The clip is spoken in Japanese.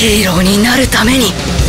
ヒーローになるために。